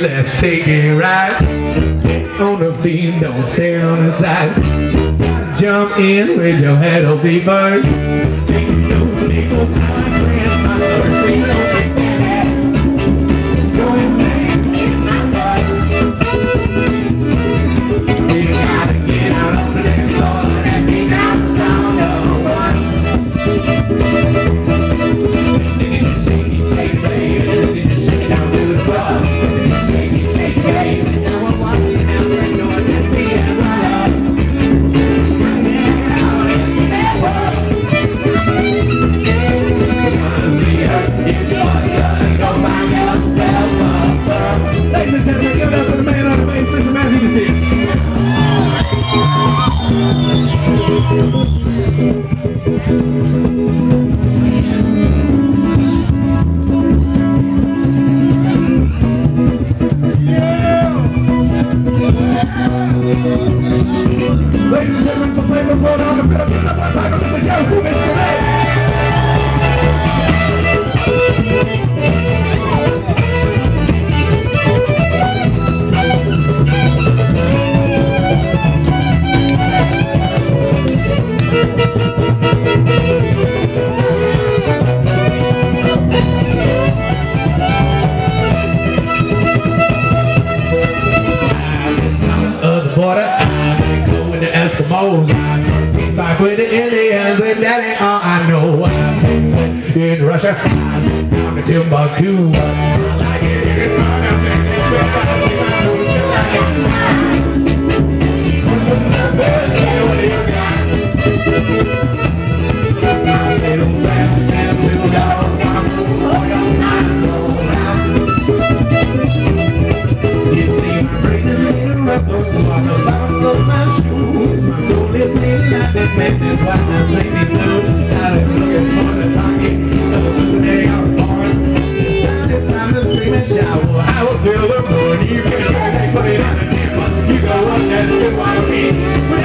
let's take it right on the feet don't stay on the side. Jump in with your head will be first Ladies and gentlemen, for playing before on the field, give it up one time for Mr. Joseph. Eskimos. I fight with the Indians, and that ain't all I know. In Russia, down to Timbuktu. I like it here in feeling like that man, I sing these blues. Been looking for the the I was born. The is time to. I will till the morning. You can try next Sunday night at 10, but you go up, that's it, why me?